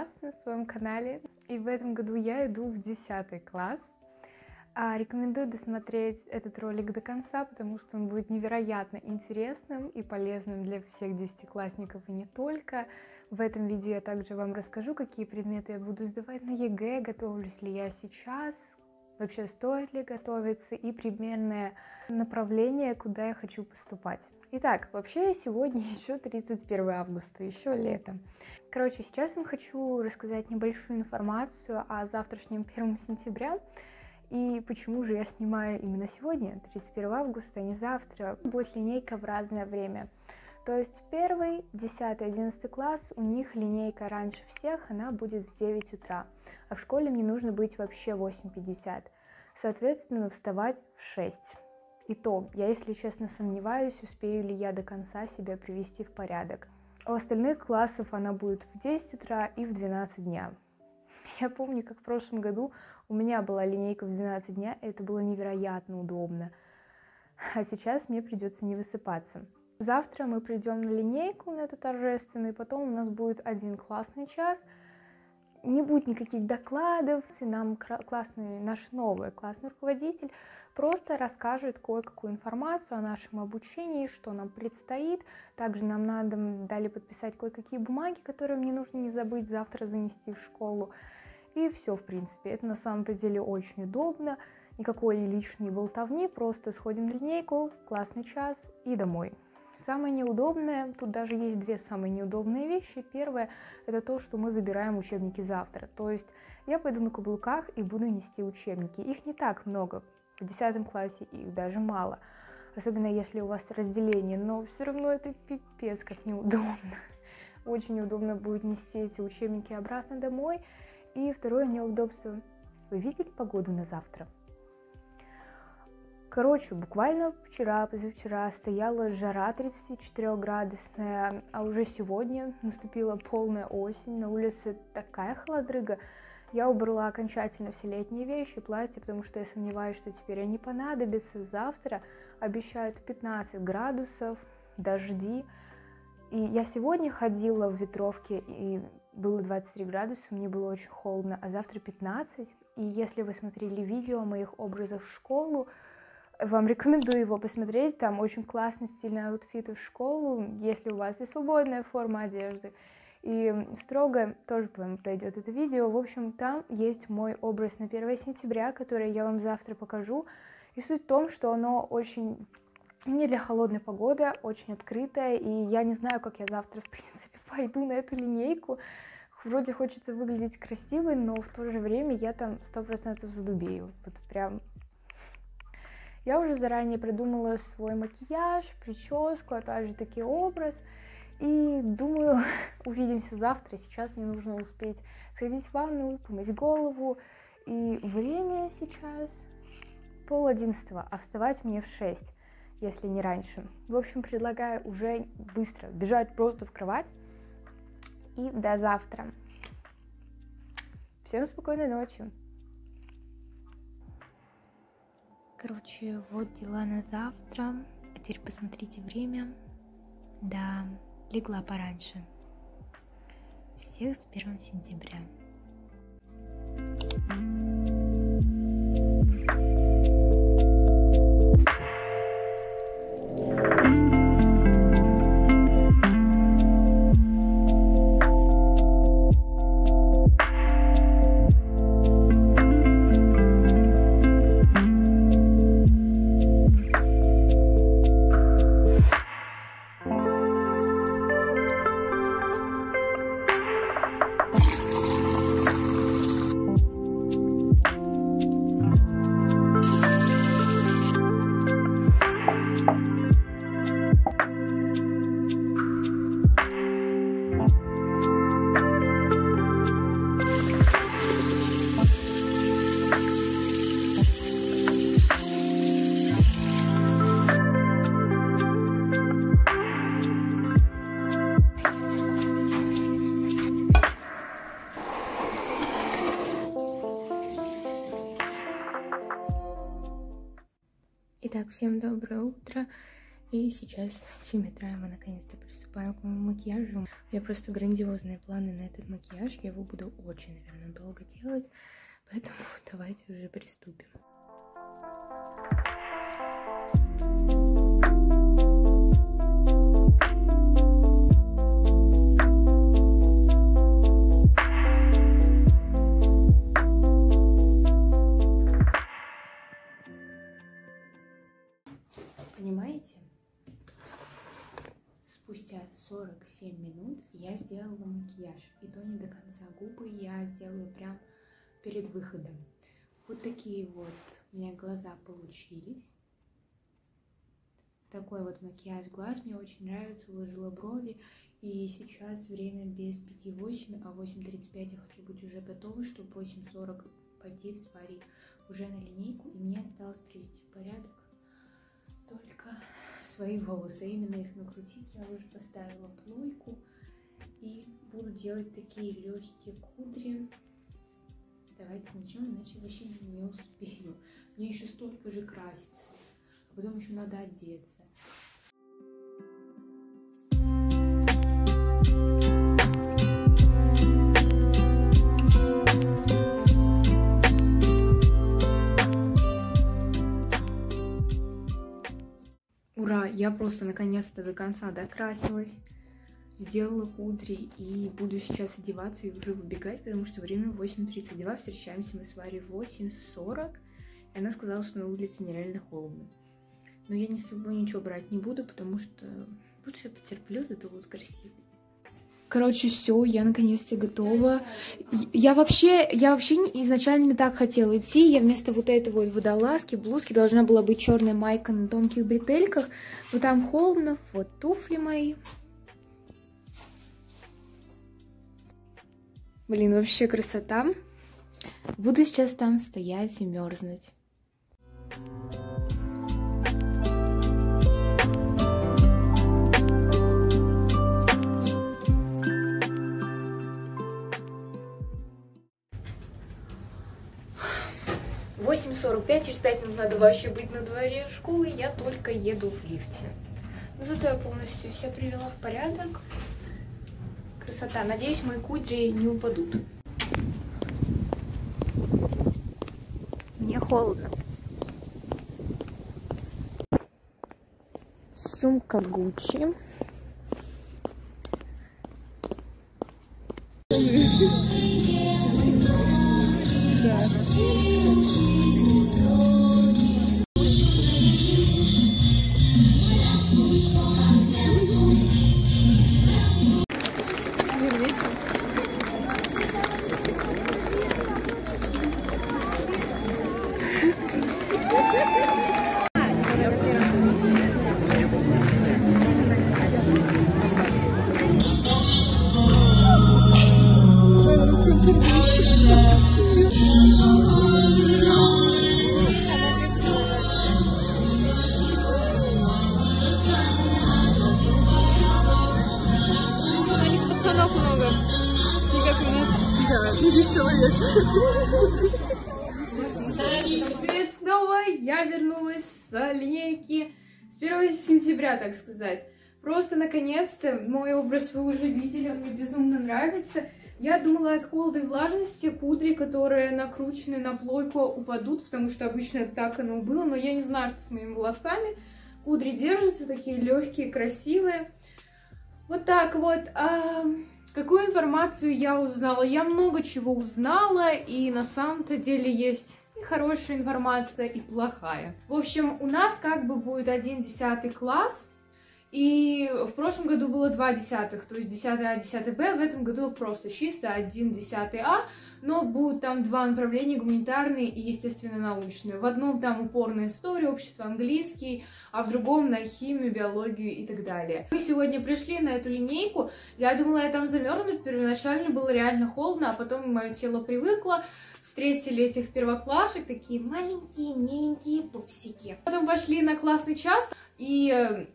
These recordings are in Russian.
вас на своем канале. И в этом году я иду в 10 класс. А, рекомендую досмотреть этот ролик до конца, потому что он будет невероятно интересным и полезным для всех десятиклассников и не только. В этом видео я также вам расскажу, какие предметы я буду сдавать на ЕГЭ, готовлюсь ли я сейчас, вообще стоит ли готовиться и примерное направление, куда я хочу поступать. Итак, вообще сегодня еще 31 августа, еще лето. Короче, сейчас я вам хочу рассказать небольшую информацию о завтрашнем 1 сентября и почему же я снимаю именно сегодня, 31 августа, а не завтра. Будет линейка в разное время. То есть первый, 10, 11 класс, у них линейка раньше всех, она будет в 9 утра, а в школе мне нужно быть вообще 8.50. Соответственно, вставать в 6. И то, я, если честно, сомневаюсь, успею ли я до конца себя привести в порядок. У остальных классов она будет в 10 утра и в 12 дня. Я помню, как в прошлом году у меня была линейка в 12 дня, и это было невероятно удобно. А сейчас мне придется не высыпаться. Завтра мы придем на линейку, на эту торжественную, потом у нас будет один классный час. Не будет никаких докладов, и нам классный, наш новый классный руководитель просто расскажет кое-какую информацию о нашем обучении, что нам предстоит. Также нам надо дали подписать кое-какие бумаги, которые мне нужно не забыть завтра занести в школу. И все, в принципе. Это на самом-то деле очень удобно. Никакой лишней болтовни, просто сходим на линейку, классный час и домой. Самое неудобное, тут даже есть две самые неудобные вещи. Первое, это то, что мы забираем учебники завтра. То есть я пойду на каблуках и буду нести учебники. Их не так много, в 10 классе их даже мало. Особенно если у вас разделение, но все равно это пипец как неудобно. Очень неудобно будет нести эти учебники обратно домой. И второе неудобство. Вы видели погоду на завтра? Короче, буквально вчера, позавчера стояла жара 34-градусная, а уже сегодня наступила полная осень, на улице такая холодрыга. Я убрала окончательно все летние вещи, платья, потому что я сомневаюсь, что теперь они понадобятся. Завтра обещают 15 градусов, дожди. И я сегодня ходила в ветровке, и было 23 градуса, мне было очень холодно, а завтра 15. И если вы смотрели видео о моих образах в школу, вам рекомендую его посмотреть, там очень классный стильный outfit в школу, если у вас есть свободная форма одежды. И строго тоже вам подойдет это видео. В общем, там есть мой образ на 1 сентября, который я вам завтра покажу. И суть в том, что оно очень не для холодной погоды, очень открытое, и я не знаю, как я завтра, в принципе, пойду на эту линейку. Вроде хочется выглядеть красивой, но в то же время я там сто процентов задубею. Вот прям я уже заранее придумала свой макияж, прическу, опять же таки образ. И думаю, увидимся завтра. Сейчас мне нужно успеть сходить в ванну, помыть голову. И время сейчас пол одиннадцатого, а вставать мне в шесть, если не раньше. В общем, предлагаю уже быстро бежать просто в кровать. И до завтра. Всем спокойной ночи. Короче, вот дела на завтра. А теперь посмотрите время. Да, легла пораньше. Всех с 1 сентября. Итак, всем доброе утро. И сейчас 7 утра, мы наконец-то приступаем к моему макияжу. У меня просто грандиозные планы на этот макияж. Я его буду очень, наверное, долго делать. Поэтому давайте уже приступим. 47 минут я сделала макияж. И то не до конца. Губы я сделаю прям перед выходом. Вот такие вот у меня глаза получились. Такой вот макияж глаз мне очень нравится, уложила брови. И сейчас время без 5-8, а 8.35 я хочу быть уже готова, чтобы 8.40 пойти с Варей уже на линейку. И мне осталось привести в порядок только свои волосы, именно их накрутить. Я уже поставила плойку и буду делать такие легкие кудри. Давайте начнем, иначе вообще не успею. Мне еще столько же краситься, а потом еще надо одеться. Я просто наконец-то до конца докрасилась, сделала кудри и буду сейчас одеваться и уже выбегать, потому что время 8.32, встречаемся мы с Варей в 8.40, и она сказала, что на улице нереально холодно. Но я ни с собой ничего брать не буду, потому что лучше я потерплю, зато будут красивые. Короче, все, я наконец-то готова. Я вообще, я вообще изначально не так хотела идти. Я вместо вот этой вот водолазки, блузки должна была быть черная майка на тонких бретельках. Но там холодно. Вот туфли мои. Блин, вообще красота. Буду сейчас там стоять и мерзнуть. 8.45, через 5 минут надо вообще быть на дворе школы, я только еду в лифте. Но зато я полностью себя привела в порядок. Красота. Надеюсь, мои кудри не упадут. Мне холодно. Сумка Гуччи. Сказать. Просто, наконец-то, мой образ вы уже видели, он мне безумно нравится. Я думала, от холода и влажности кудри, которые накручены на плойку, упадут, потому что обычно так оно было, но я не знаю, что с моими волосами. Кудри держатся, такие легкие, красивые. Вот так вот. А, какую информацию я узнала? Я много чего узнала, и на самом-то деле есть и хорошая информация, и плохая. В общем, у нас как бы будет один десятый класс, и в прошлом году было два десятых, то есть 10 А, 10 Б, в этом году просто чисто один десятый А, но будут там два направления, гуманитарные и, естественно, научные. В одном там упор на историю, общество английский, а в другом на химию, биологию и так далее. Мы сегодня пришли на эту линейку, я думала, я там замерзну, первоначально было реально холодно, а потом мое тело привыкло, встретили этих первоклашек, такие маленькие, миленькие пупсики. Потом пошли на классный час, и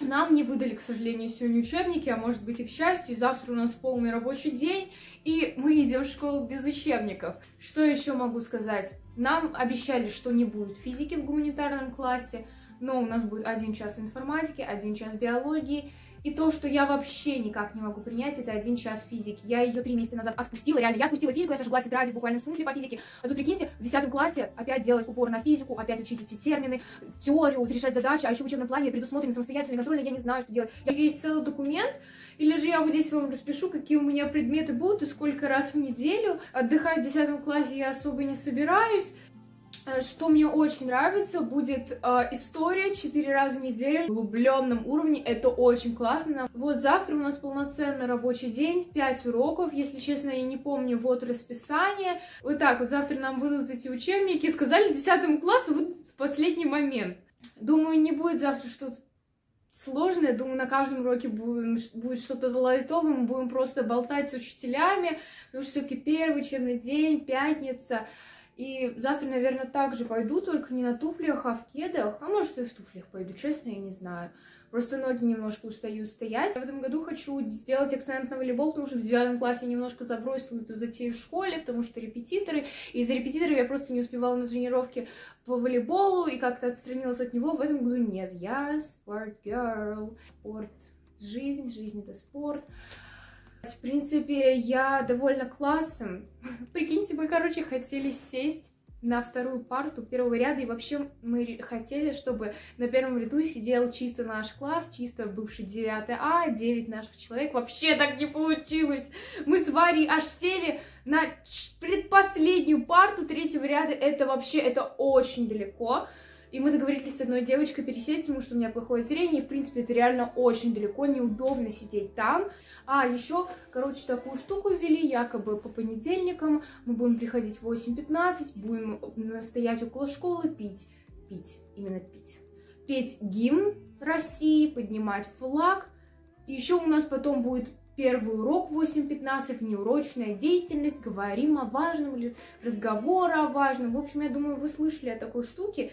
нам не выдали, к сожалению, сегодня учебники, а может быть и к счастью, завтра у нас полный рабочий день, и мы идем в школу без учебников. Что еще могу сказать? Нам обещали, что не будет физики в гуманитарном классе, но у нас будет один час информатики, один час биологии, и то, что я вообще никак не могу принять, это один час физики. Я ее три месяца назад отпустила, реально, я отпустила физику, я сожгла тетради в смысле по физике. А тут, прикиньте, в 10 классе опять делать упор на физику, опять учить эти термины, теорию, решать задачи, а еще в учебном плане предусмотрены самостоятельные контрольные, я не знаю, что делать. Я есть целый документ, или же я вот здесь вам распишу, какие у меня предметы будут и сколько раз в неделю. Отдыхать в 10 классе я особо не собираюсь. Э, что мне очень нравится, будет э, история 4 раза в неделю в углубленном уровне, это очень классно. Вот завтра у нас полноценный рабочий день, 5 уроков, если честно, я не помню вот расписание. Вот так вот завтра нам выдадут эти учебники, сказали 10 классу вот в последний момент. Думаю, не будет завтра что-то сложное. Думаю, на каждом уроке будем, будет что-то лайтовое, мы будем просто болтать с учителями, потому что все-таки первый учебный день, пятница. И завтра, наверное, также пойду, только не на туфлях, а в кедах. А может, и в туфлях пойду, честно, я не знаю. Просто ноги немножко устаю стоять. В этом году хочу сделать акцент на волейбол, потому что в девятом классе я немножко забросила эту затею в школе, потому что репетиторы. И из-за репетиторов я просто не успевала на тренировке по волейболу и как-то отстранилась от него. В этом году нет. Я спорт girl. Спорт. Жизнь. Жизнь — это спорт. В принципе, я довольна классом. Прикиньте, мы, короче, хотели сесть на вторую парту первого ряда, и вообще мы хотели, чтобы на первом ряду сидел чисто наш класс, чисто бывший 9 А, 9 наших человек. Вообще так не получилось. Мы с Варей аж сели на предпоследнюю парту третьего ряда. Это вообще, это очень далеко. И мы договорились с одной девочкой пересесть, потому что у меня плохое зрение, и, в принципе, это реально очень далеко, неудобно сидеть там. А еще, короче, такую штуку ввели, якобы по понедельникам мы будем приходить в 8.15, будем стоять около школы, пить, пить, именно пить, петь гимн России, поднимать флаг. И еще у нас потом будет первый урок 8.15, внеурочная деятельность, говорим о важном, разговор о важном. В общем, я думаю, вы слышали о такой штуке.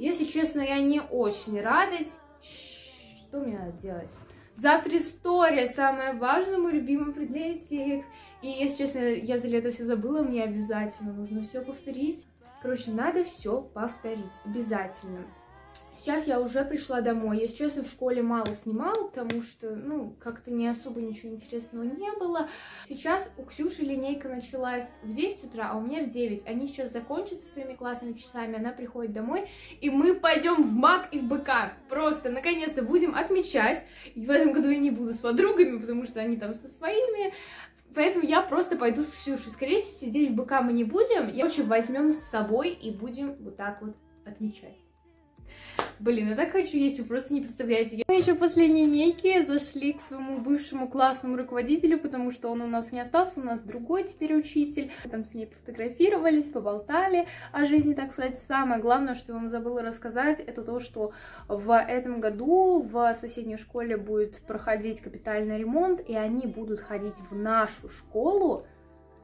Если честно, я не очень рада. Что мне надо делать? Завтра история, самое важное, мой любимый предметик. И, если честно, я за лето все забыла, мне обязательно нужно все повторить. Короче, надо все повторить, обязательно. Сейчас я уже пришла домой. Я сейчас в школе мало снимала, потому что, ну, как-то не особо ничего интересного не было. Сейчас у Ксюши линейка началась в 10 утра, а у меня в 9. Они сейчас закончатся своими классными часами, она приходит домой, и мы пойдем в МАК и в БК. Просто, наконец-то, будем отмечать. И в этом году я не буду с подругами, потому что они там со своими. Поэтому я просто пойду с Ксюшей. Скорее всего, сидеть в БК мы не будем. Я вообще возьмем с собой и будем вот так вот отмечать. Блин, я так хочу есть, вы просто не представляете. Мы еще после линейки зашли к своему бывшему классному руководителю, потому что он у нас не остался, у нас другой теперь учитель. Там с ней пофотографировались, поболтали о жизни, так сказать. Самое главное, что я вам забыла рассказать, это то, что в этом году в соседней школе будет проходить капитальный ремонт, и они будут ходить в нашу школу,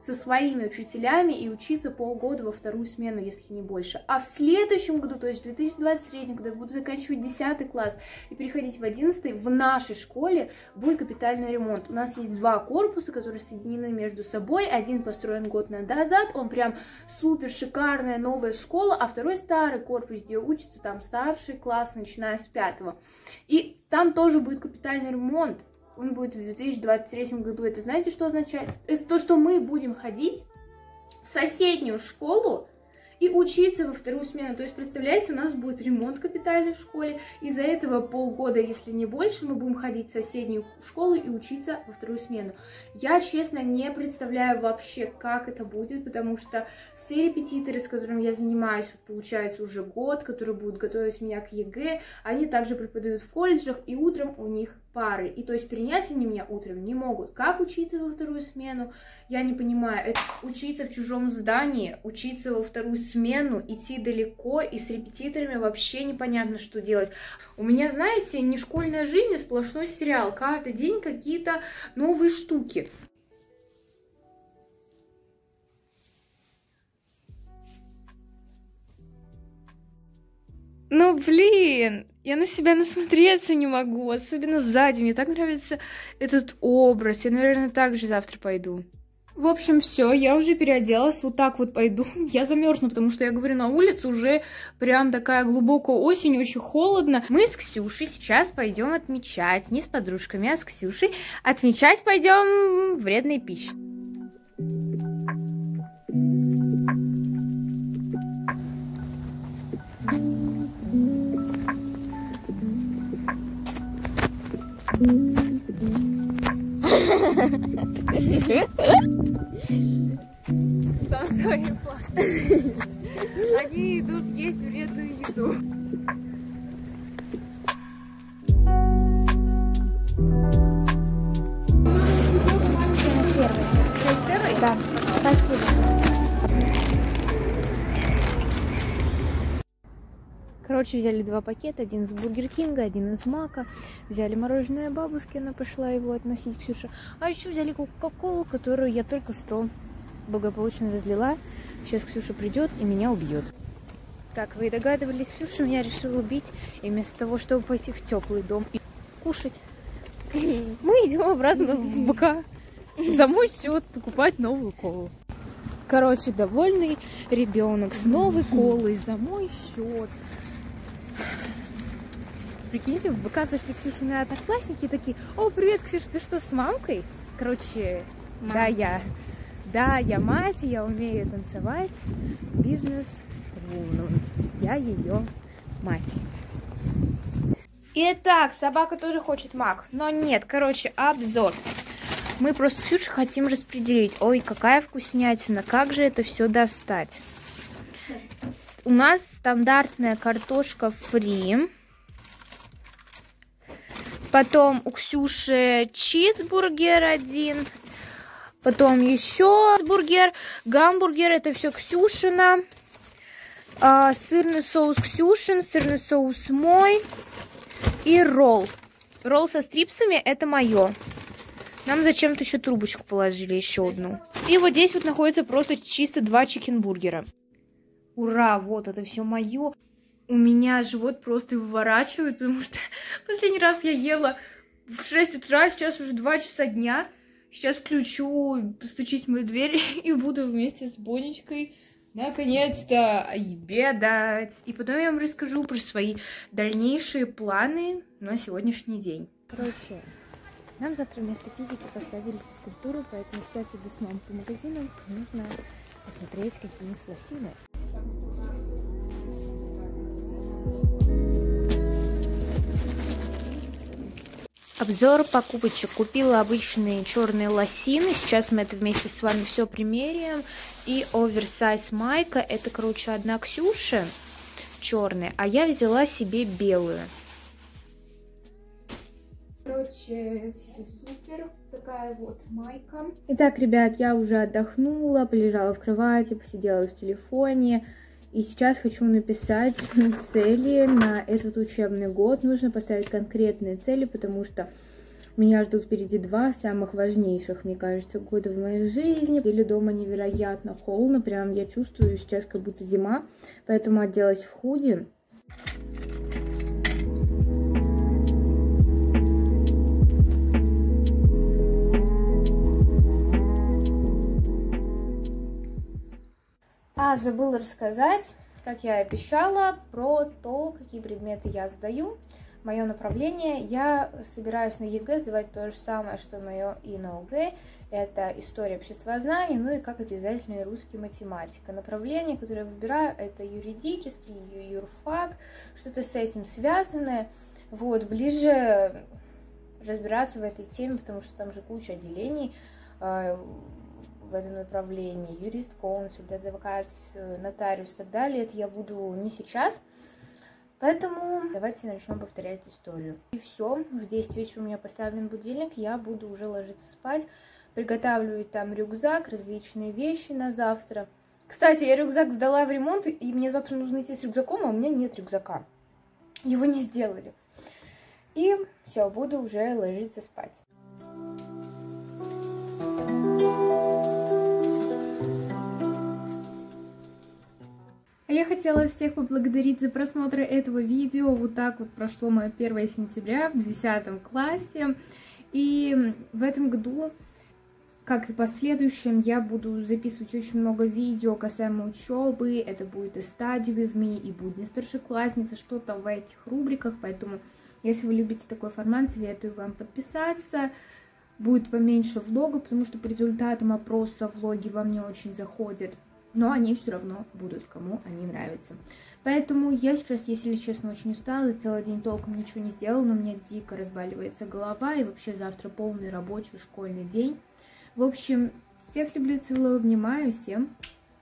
со своими учителями и учиться полгода во вторую смену, если не больше. А в следующем году, то есть в 2023, когда я буду заканчивать 10 класс и переходить в 11, в нашей школе будет капитальный ремонт. У нас есть два корпуса, которые соединены между собой. Один построен год назад, он прям супер шикарная новая школа, а второй старый корпус, где учится там старший класс, начиная с пятого. И там тоже будет капитальный ремонт он будет в 2023 году. Это знаете, что означает? Это то, что мы будем ходить в соседнюю школу и учиться во вторую смену. То есть, представляете, у нас будет ремонт капитальный в школе, и за этого полгода, если не больше, мы будем ходить в соседнюю школу и учиться во вторую смену. Я, честно, не представляю вообще, как это будет, потому что все репетиторы, с которыми я занимаюсь, вот, получается, уже год, которые будут готовить меня к ЕГЭ, они также преподают в колледжах, и утром у них пары. И то есть принять они меня утром не могут. Как учиться во вторую смену, я не понимаю. Это учиться в чужом здании, учиться во вторую смену, идти далеко, и с репетиторами вообще непонятно, что делать. У меня, знаете, не школьная жизнь, а сплошной сериал. Каждый день какие-то новые штуки. Ну, блин, я на себя насмотреться не могу, особенно сзади. Мне так нравится этот образ. Я, наверное, также завтра пойду. В общем, все, я уже переоделась, вот так вот пойду. Я замерзну, потому что я говорю, на улице уже прям такая глубокая осень, очень холодно. Мы с Ксюшей сейчас пойдем отмечать, не с подружками, а с Ксюшей. Отмечать пойдем вредной пищей. Планы. Они идут есть вредную еду. Короче, взяли два пакета, один из Бургер Кинга, один из Мака. Взяли мороженое бабушки, она пошла его относить, Ксюша. А еще взяли Кока-Колу, которую я только что благополучно разлила. Сейчас Ксюша придет и меня убьет. Как вы и догадывались, Ксюша меня решила убить. И вместо того, чтобы пойти в теплый дом и кушать, мы идем обратно в БК за мой счет покупать новую колу. Короче, довольный ребенок с новой колой за мой счет. Прикиньте, БК зашли Ксюшины одноклассники такие, о, привет, Ксюша, ты что, с мамкой? Короче, Мам. да, я. Да, я мать, я умею танцевать. Бизнес вумен. Я ее мать. Итак, собака тоже хочет мак. Но нет, короче, обзор. Мы просто Ксюша хотим распределить. Ой, какая вкуснятина. Как же это все достать? У нас стандартная картошка фри. Потом у Ксюши чизбургер один. Потом еще бургер, гамбургер, это все Ксюшина. А, сырный соус Ксюшин, сырный соус мой. И ролл. Ролл со стрипсами это мое. Нам зачем-то еще трубочку положили, еще одну. И вот здесь вот находится просто чисто два чикенбургера. Ура, вот это все мое у меня живот просто выворачивает, потому что последний раз я ела в 6 утра, сейчас уже 2 часа дня. Сейчас включу, постучить в мою дверь и буду вместе с Бонечкой наконец-то обедать. И потом я вам расскажу про свои дальнейшие планы на сегодняшний день. Короче, нам завтра вместо физики поставили физкультуру, поэтому сейчас иду с мамой по магазинам. Нужно посмотреть, какие у нас лосины. Обзор покупочек. Купила обычные черные лосины. Сейчас мы это вместе с вами все примеряем. И оверсайз майка. Это, короче, одна Ксюша черная, а я взяла себе белую. Короче, все супер. Такая вот майка. Итак, ребят, я уже отдохнула, полежала в кровати, посидела в телефоне. И сейчас хочу написать цели на этот учебный год. Нужно поставить конкретные цели, потому что меня ждут впереди два самых важнейших, мне кажется, года в моей жизни. Или дома невероятно холодно, прям я чувствую сейчас как будто зима, поэтому оделась в худи. А, забыла рассказать, как я обещала, про то, какие предметы я сдаю. Мое направление, я собираюсь на ЕГЭ сдавать то же самое, что на и на ОГЭ. Это история обществознания, ну и как обязательно русский математика. Направление, которое я выбираю, это юридический, юрфак, что-то с этим связанное. Вот, ближе разбираться в этой теме, потому что там же куча отделений а, в этом направлении, юрист, консульт, адвокат, нотариус и так далее, это я буду не сейчас. Поэтому давайте начнем повторять историю. И все, в 10 вечера у меня поставлен будильник, я буду уже ложиться спать, приготавливаю там рюкзак, различные вещи на завтра. Кстати, я рюкзак сдала в ремонт, и мне завтра нужно идти с рюкзаком, а у меня нет рюкзака. Его не сделали. И все, буду уже ложиться спать. Я хотела всех поблагодарить за просмотр этого видео. Вот так вот прошло мое 1 сентября в 10 классе. И в этом году как и последующем, я буду записывать очень много видео касаемо учебы. Это будет и стадии в и будни старшеклассницы, что-то в этих рубриках. Поэтому, если вы любите такой формат, советую вам подписаться. Будет поменьше влога, потому что по результатам опроса влоги вам не очень заходят. Но они все равно будут, кому они нравятся. Поэтому я сейчас, если честно, очень устала, целый день толком ничего не сделала, но у меня дико разбаливается голова, и вообще завтра полный рабочий школьный день. В общем, всех люблю, целую, обнимаю. Всем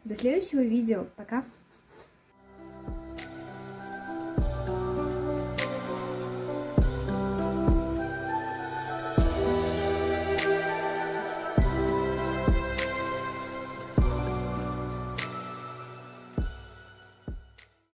до следующего видео. Пока!